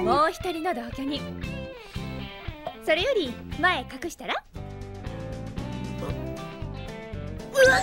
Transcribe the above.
うもう一人の同居人それより前隠したら？うわ